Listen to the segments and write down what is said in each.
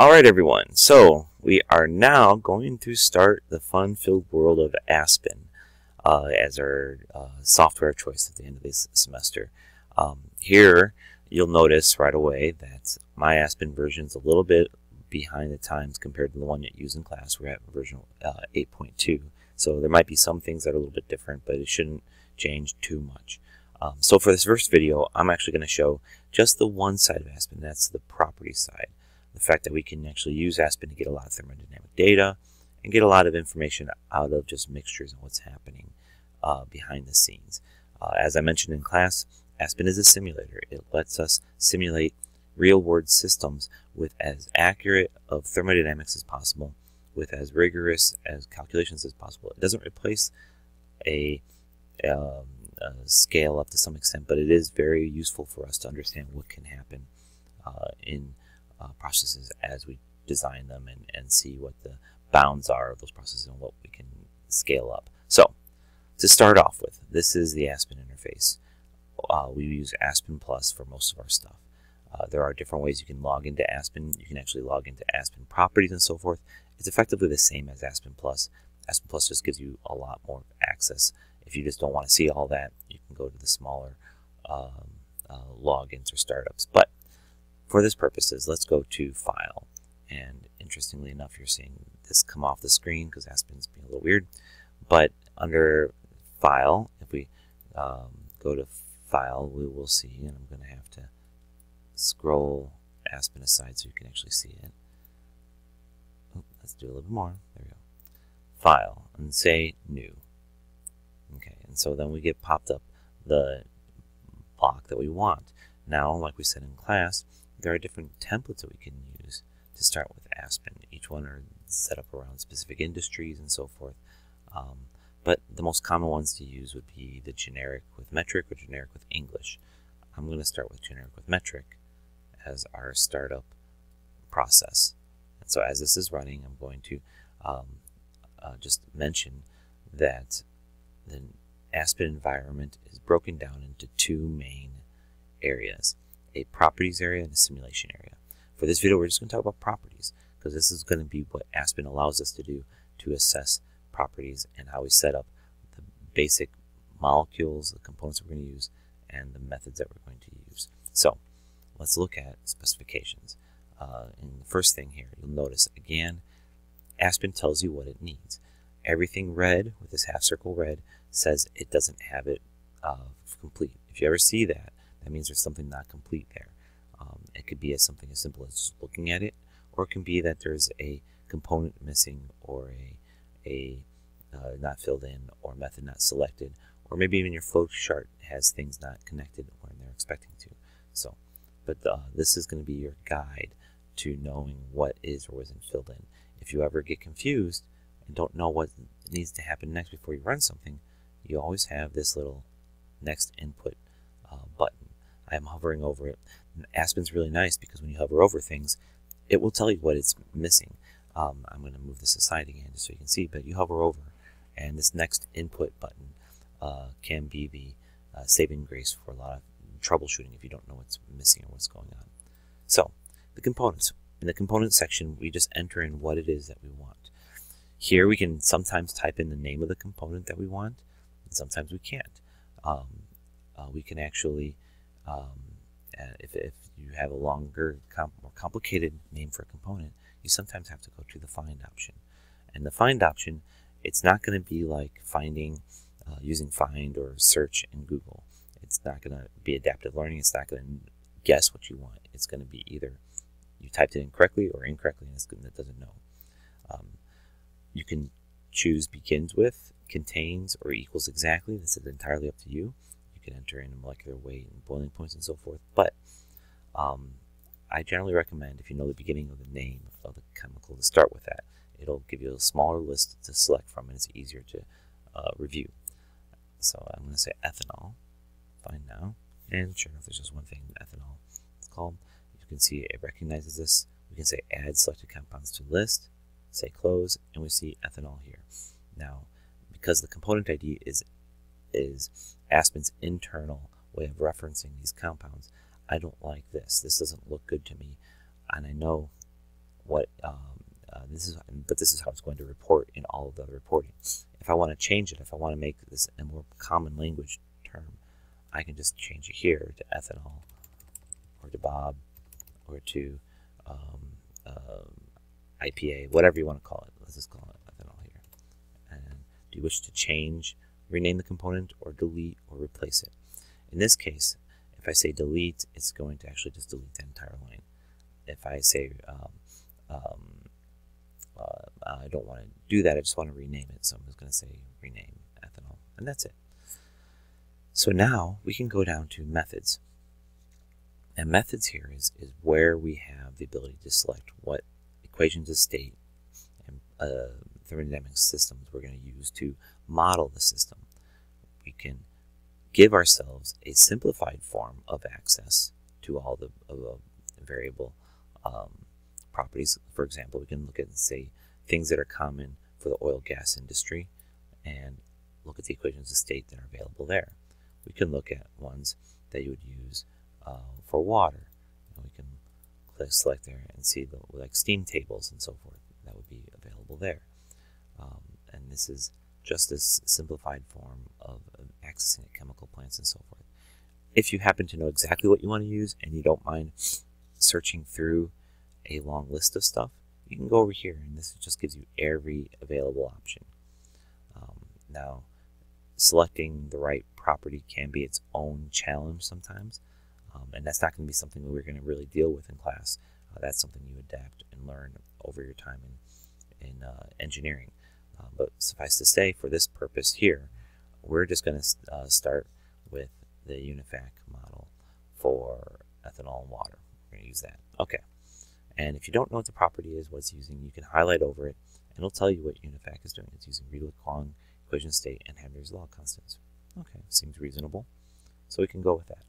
Alright everyone, so we are now going to start the fun-filled world of Aspen uh, as our uh, software choice at the end of this semester. Um, here you'll notice right away that my Aspen version is a little bit behind the times compared to the one you use in class. We're at version uh, 8.2, so there might be some things that are a little bit different, but it shouldn't change too much. Um, so for this first video, I'm actually going to show just the one side of Aspen, that's the property side the fact that we can actually use Aspen to get a lot of thermodynamic data and get a lot of information out of just mixtures and what's happening uh, behind the scenes. Uh, as I mentioned in class, Aspen is a simulator. It lets us simulate real-world systems with as accurate of thermodynamics as possible, with as rigorous as calculations as possible. It doesn't replace a, um, a scale up to some extent, but it is very useful for us to understand what can happen uh, in uh, processes as we design them and, and see what the bounds are of those processes and what we can scale up. So, to start off with, this is the Aspen interface. Uh, we use Aspen Plus for most of our stuff. Uh, there are different ways you can log into Aspen. You can actually log into Aspen properties and so forth. It's effectively the same as Aspen Plus. Aspen Plus just gives you a lot more access. If you just don't want to see all that, you can go to the smaller um, uh, logins or startups. But for this purposes, let's go to File. And interestingly enough, you're seeing this come off the screen because Aspen's being a little weird. But under File, if we um, go to File, we will see, and I'm going to have to scroll Aspen aside so you can actually see it. Oh, let's do a little bit more. There we go. File, and say New. Okay, and so then we get popped up the block that we want. Now, like we said in class, there are different templates that we can use to start with Aspen. Each one are set up around specific industries and so forth. Um, but the most common ones to use would be the generic with metric or generic with English. I'm going to start with generic with metric as our startup process. And so as this is running, I'm going to um, uh, just mention that the Aspen environment is broken down into two main areas a properties area and a simulation area. For this video, we're just going to talk about properties because this is going to be what Aspen allows us to do to assess properties and how we set up the basic molecules, the components we're going to use, and the methods that we're going to use. So let's look at specifications. Uh, and the first thing here, you'll notice again, Aspen tells you what it needs. Everything red with this half circle red says it doesn't have it uh, complete. If you ever see that, that means there's something not complete there. Um, it could be as something as simple as looking at it, or it can be that there's a component missing, or a, a uh, not filled in, or method not selected, or maybe even your flow chart has things not connected when they're expecting to. So, but uh, this is going to be your guide to knowing what is or isn't filled in. If you ever get confused and don't know what needs to happen next before you run something, you always have this little next input uh, button I'm hovering over it. Aspen's really nice because when you hover over things, it will tell you what it's missing. Um, I'm going to move this aside again just so you can see, but you hover over, and this next input button uh, can be the uh, saving grace for a lot of troubleshooting if you don't know what's missing or what's going on. So, the components. In the component section, we just enter in what it is that we want. Here we can sometimes type in the name of the component that we want, and sometimes we can't. Um, uh, we can actually um, if, if you have a longer, more complicated name for a component, you sometimes have to go to the find option. And the find option, it's not going to be like finding uh, using find or search in Google. It's not going to be adaptive learning. It's not going to guess what you want. It's going to be either you typed it in correctly or incorrectly, and it's going it doesn't know. Um, you can choose begins with, contains, or equals exactly. This is entirely up to you. You can enter in molecular weight and boiling points and so forth. But um, I generally recommend if you know the beginning of the name of the chemical to start with that. It'll give you a smaller list to select from and it's easier to uh, review. So I'm going to say ethanol. Find now. And sure enough, there's just one thing ethanol it's called. You can see it recognizes this. We can say add selected compounds to list, say close, and we see ethanol here. Now, because the component ID is is Aspen's internal way of referencing these compounds. I don't like this. This doesn't look good to me. And I know what um, uh, this is, but this is how it's going to report in all of the reporting. If I want to change it, if I want to make this a more common language term, I can just change it here to ethanol, or to Bob, or to um, um IPA, whatever you want to call it. Let's just call it ethanol here. And do you wish to change, rename the component, or delete, or replace it? In this case, if I say delete, it's going to actually just delete the entire line. If I say um, um, uh, I don't want to do that, I just want to rename it. So I'm just going to say rename ethanol, and that's it. So now we can go down to methods. And methods here is, is where we have the ability to select what equations of state and uh, thermodynamic systems we're going to use to model the system. We can give ourselves a simplified form of access to all the uh, variable um, properties. For example, we can look at, and say, things that are common for the oil gas industry and look at the equations of state that are available there. We can look at ones that you would use uh, for water. And we can click select there and see the like steam tables and so forth that would be available there. Um, and this is just a simplified form of, of accessing chemical plants and so forth. If you happen to know exactly what you want to use and you don't mind searching through a long list of stuff, you can go over here and this just gives you every available option. Um, now, selecting the right property can be its own challenge sometimes, um, and that's not going to be something that we're going to really deal with in class. Uh, that's something you adapt and learn over your time in, in uh, engineering. Uh, but suffice to say, for this purpose here, we're just going to uh, start with the UNIFAC model for ethanol and water. We're going to use that. Okay. And if you don't know what the property is, what it's using, you can highlight over it, and it'll tell you what UNIFAC is doing. It's using Redlich-Kwong equation state and Henry's law constants. Okay, seems reasonable. So we can go with that.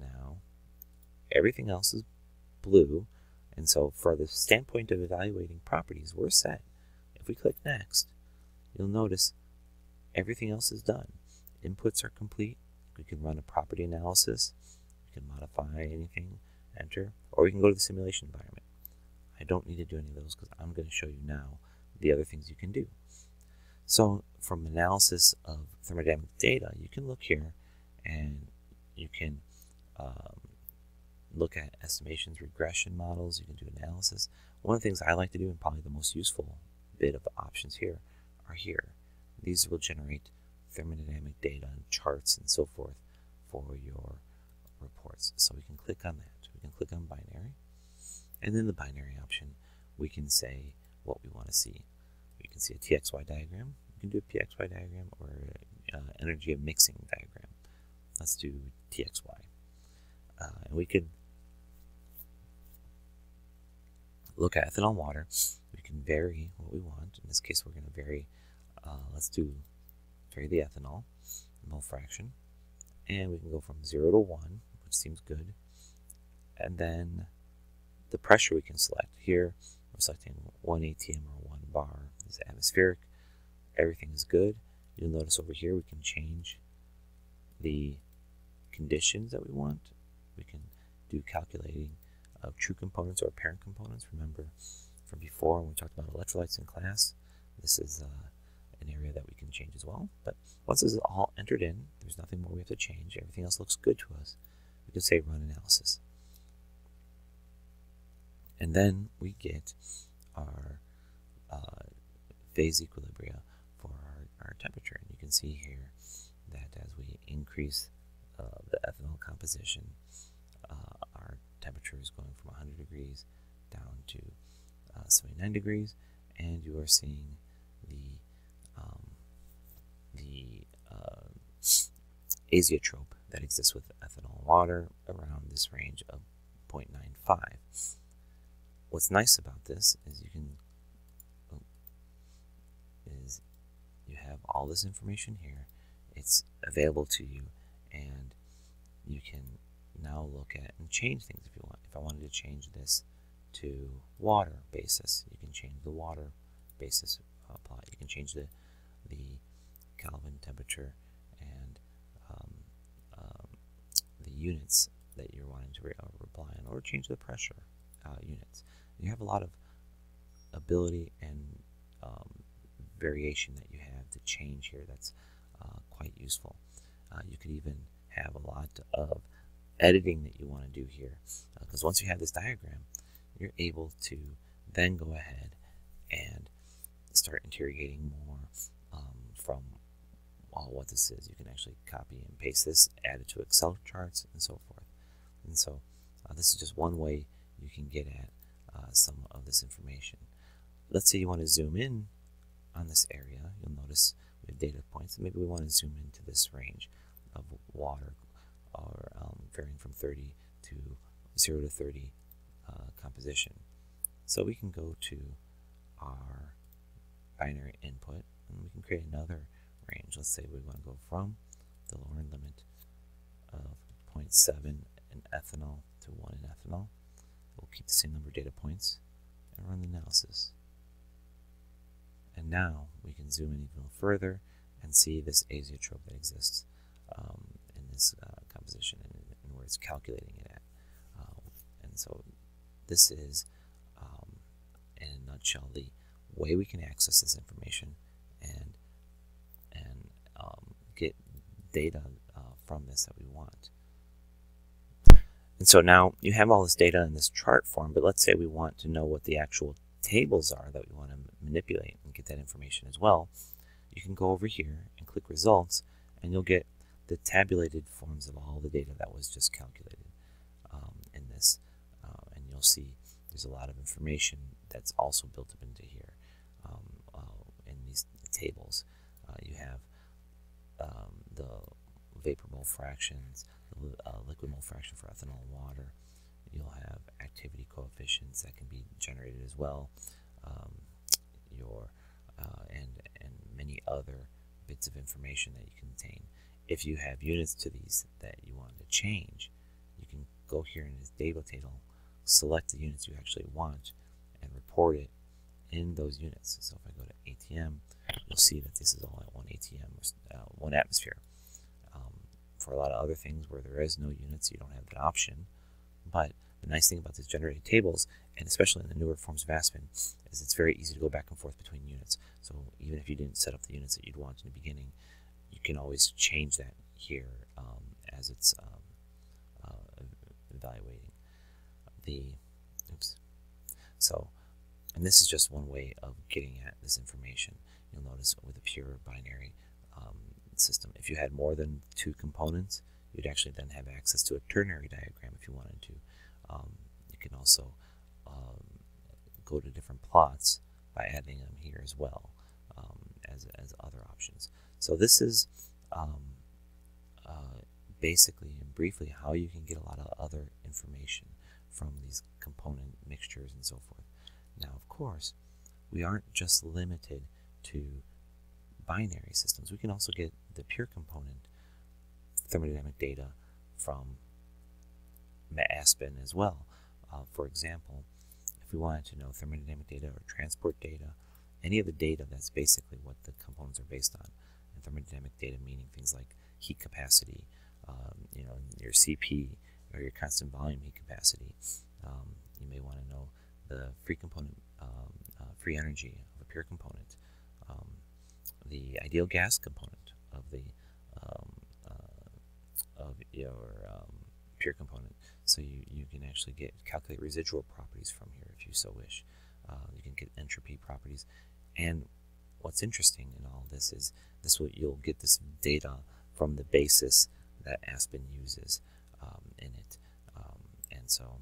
Now, everything else is blue, and so for the standpoint of evaluating properties, we're set. If we click next, you'll notice everything else is done. Inputs are complete. We can run a property analysis. We can modify anything, enter, or we can go to the simulation environment. I don't need to do any of those because I'm going to show you now the other things you can do. So from analysis of thermodynamic data, you can look here and you can um, look at estimations, regression models, you can do analysis. One of the things I like to do, and probably the most useful bit of options here, are here. These will generate thermodynamic data and charts and so forth for your reports. So we can click on that We can click on binary. And then the binary option, we can say what we want to see. We can see a TXY diagram. We can do a PXY diagram or uh, energy of mixing diagram. Let's do TXY. Uh, and we could look at ethanol water. We can vary what we want. In this case, we're going to vary, uh, let's do vary the ethanol mole fraction. And we can go from 0 to 1, which seems good and then the pressure we can select. Here, we're selecting 1 atm or 1 bar is atmospheric. Everything is good. You'll notice over here we can change the conditions that we want. We can do calculating of true components or apparent components. Remember from before when we talked about electrolytes in class, this is uh, an area that we can change as well. But once this is all entered in, there's nothing more we have to change. Everything else looks good to us. We can say run analysis. And then we get our uh, phase equilibria for our, our temperature. And you can see here that as we increase uh, the ethanol composition, uh, temperature is going from 100 degrees down to uh, 79 degrees, and you are seeing the um, the uh, azeotrope that exists with ethanol water around this range of 0.95 what's nice about this is you can oh, is you have all this information here. It's available to you and you can now look at and change things if you want if I wanted to change this to water basis you can change the water basis plot. you can change the the Kelvin temperature and um, um, the units that you're wanting to re uh, reply on or change the pressure uh, units you have a lot of ability and um, variation that you have to change here that's uh, quite useful. Uh, you could even have a lot of editing that you want to do here because uh, once you have this diagram you're able to then go ahead and start interrogating more um, from all what this is. You can actually copy and paste this, add it to Excel charts, and so forth. And so uh, this is just one way you can get at uh, some of this information. Let's say you want to zoom in on this area. You'll notice we have data points, maybe we want to zoom into this range of water, or um, varying from 30 to 0 to 30 uh, composition. So we can go to our binary input, and we can create another range. Let's say we want to go from the lower limit of 0.7 in ethanol to 1 in ethanol. We'll keep the same number of data points and run the analysis. And now we can zoom in even further and see this azeotrope that exists um, in this uh, composition and, and, where it's calculating it at. Uh, and so this is, um, in a nutshell, the way we can access this information and and um, get data uh, from this that we want. And so now you have all this data in this chart form, but let's say we want to know what the actual tables are that we want to manipulate and get that information as well. You can go over here and click results and you'll get the tabulated forms of all the data that was just calculated um, in this. Uh, and you'll see there's a lot of information that's also built up into here um, uh, in these tables. Uh, you have um, the vapor mole fractions, uh, liquid mole fraction for ethanol and water. You'll have activity coefficients that can be generated as well. Um, your uh, and and many other bits of information that you contain. If you have units to these that you want to change, you can go here in this data table, select the units you actually want, and report it in those units. So if I go to ATM, you'll see that this is all at one ATM, uh, one atmosphere for a lot of other things where there is no units, you don't have that option. But the nice thing about these generated tables, and especially in the newer forms of Aspen, is it's very easy to go back and forth between units. So even if you didn't set up the units that you'd want in the beginning, can always change that here um, as it's um, uh, evaluating the, oops. So, and this is just one way of getting at this information. You'll notice with a pure binary, um, system. If you had more than two components, you'd actually then have access to a ternary diagram if you wanted to. Um, you can also um, go to different plots by adding them here as well um, as, as options. So this is um, uh, basically and briefly how you can get a lot of other information from these component mixtures and so forth. Now, of course, we aren't just limited to binary systems. We can also get the pure component thermodynamic data from Aspen as well. Uh, for example, if we wanted to know thermodynamic data or transport data, any of the data that's basically what the components are based on. And thermodynamic data meaning things like heat capacity, um, you know, your CP or your constant volume heat capacity. Um, you may want to know the free component, um, uh, free energy of a pure component, um, the ideal gas component, of the um, uh, of your um, pure component. So you, you can actually get calculate residual properties from here if you so wish. Uh, you can get entropy properties. And what's interesting in all this is this will you'll get this data from the basis that Aspen uses um, in it. Um, and so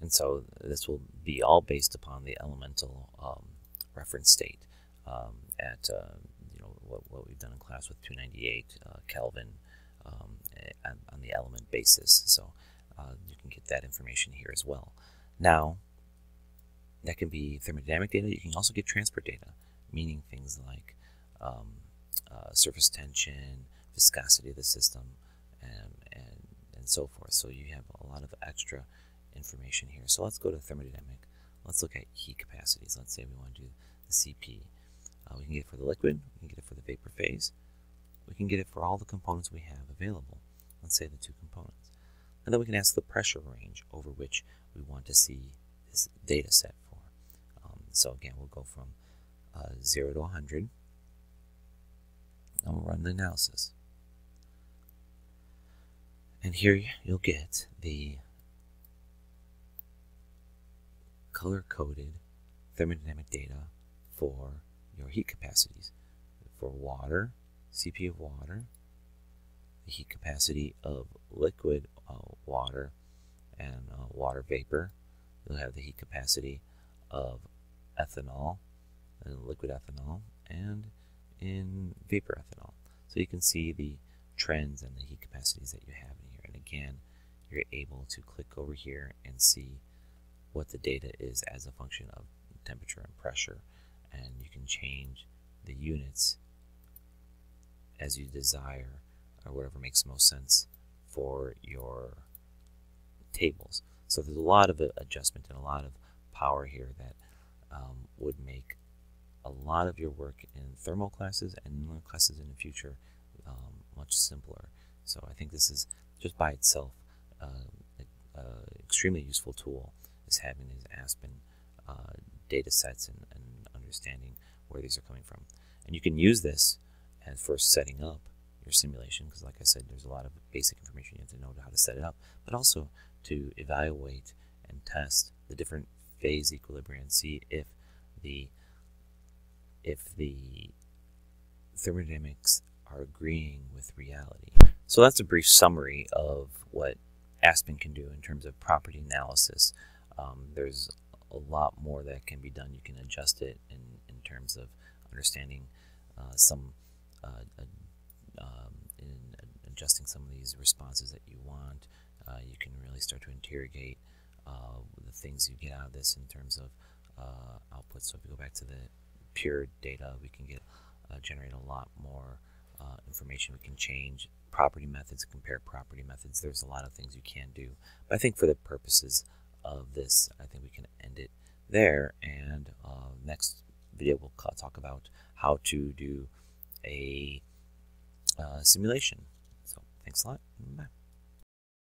and so this will be all based upon the elemental um, reference state um, at uh, what, what we've done in class with 298 uh, Kelvin um, on the element basis. So uh, you can get that information here as well. Now, that can be thermodynamic data. You can also get transport data, meaning things like um, uh, surface tension, viscosity of the system, and, and, and so forth. So you have a lot of extra information here. So let's go to thermodynamic. Let's look at heat capacities. Let's say we want to do the CP. Uh, we can get it for the liquid, we can get it for the vapor phase, we can get it for all the components we have available, let's say the two components. And then we can ask the pressure range over which we want to see this data set So again, we'll go from uh, 0 to 100, and we'll run the analysis. And here you'll get the color-coded thermodynamic data for your heat capacities. For water, CP of water, the heat capacity of liquid uh, water and uh, water vapor. You'll have the heat capacity of ethanol, and liquid ethanol, and in vapor ethanol. So you can see the trends and the heat capacities that you have in here. And again, you're able to click over here and see what the data is as a function of temperature and pressure. And you can change the units as you desire or whatever makes most sense for your tables. So there's a lot of adjustment and a lot of power here that um, would make a lot of your work in thermal classes and classes in the future um, much simpler. So I think this is just by itself uh, an extremely useful tool is having these Aspen uh, data sets and, and, understanding where these are coming from. And you can use this as for setting up your simulation because like I said there's a lot of basic information you have to know how to set it up but also to evaluate and test the different phase equilibrium and see if the if the thermodynamics are agreeing with reality. So that's a brief summary of what Aspen can do in terms of property analysis. Um, there's a lot more that can be done. You can adjust it in, in terms of understanding uh, some, uh, uh, um, in adjusting some of these responses that you want. Uh, you can really start to interrogate uh, the things you get out of this in terms of uh, output. So if we go back to the pure data, we can get generate a lot more information. We can change property methods, compare property methods. There's a lot of things you can do. But I think for the purposes of this, I think we can end it there. And uh, next video, we'll talk about how to do a uh, simulation. So thanks a lot. Bye.